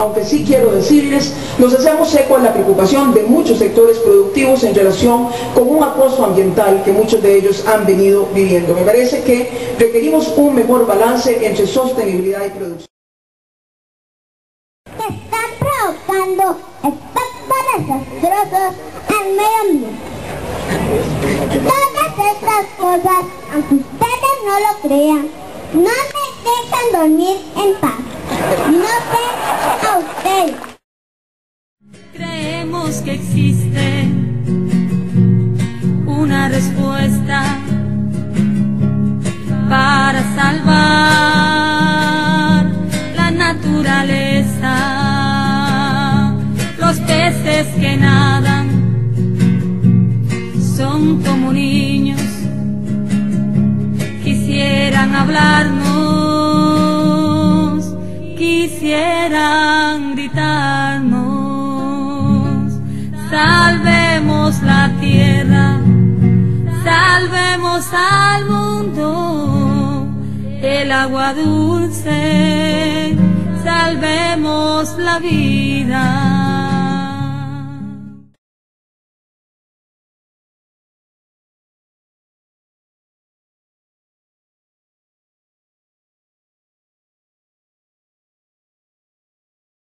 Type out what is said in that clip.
Aunque sí quiero decirles, nos hacemos eco a la preocupación de muchos sectores productivos en relación con un acoso ambiental que muchos de ellos han venido viviendo. Me parece que requerimos un mejor balance entre sostenibilidad y producción. Están provocando al medio ambiente. Todas estas cosas, aunque ustedes no lo crean, no me dejan dormir en paz. Que existe una respuesta para salvar la naturaleza. Los peces que nadan son como niños, quisieran hablarnos, salvemos la tierra, salvemos al mundo, el agua dulce, salvemos la vida.